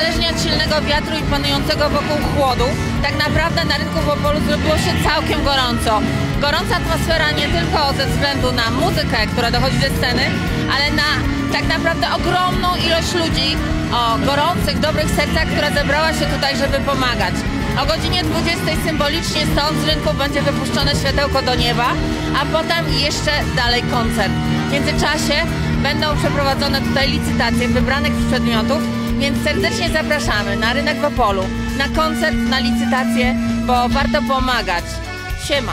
panującego wiatru i panującego wokół chłodu, tak naprawdę na rynku w Opolu zrobiło się całkiem gorąco. Gorąca atmosfera nie tylko ze względu na muzykę, która dochodzi ze sceny, ale na tak naprawdę ogromną ilość ludzi o gorących, dobrych sercach, która zebrała się tutaj, żeby pomagać. O godzinie 20 symbolicznie stąd z rynku będzie wypuszczone światełko do nieba, a potem jeszcze dalej koncert. W międzyczasie będą przeprowadzone tutaj licytacje wybranych przedmiotów, więc serdecznie zapraszamy na rynek w Opolu, na koncert, na licytację, bo warto pomagać. Siema!